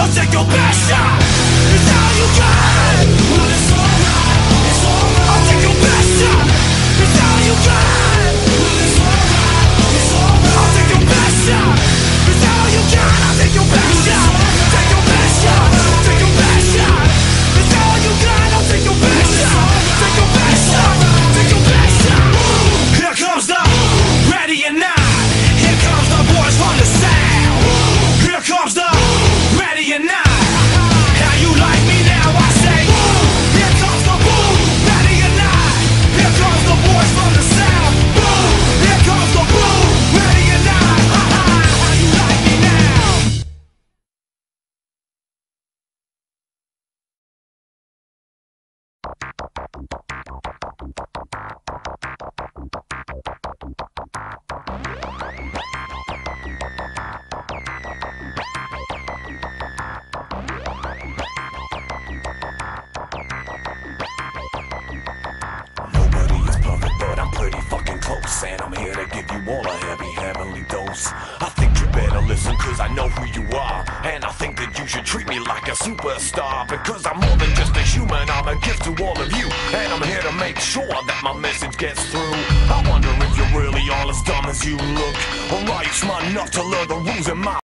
So take your best shot It's all you got What is all a heavy, heavenly dose. I think you better listen, cause I know who you are. And I think that you should treat me like a superstar. Because I'm more than just a human, I'm a gift to all of you. And I'm here to make sure that my message gets through. I wonder if you're really all as dumb as you look. Or are you smart enough to learn the rules in my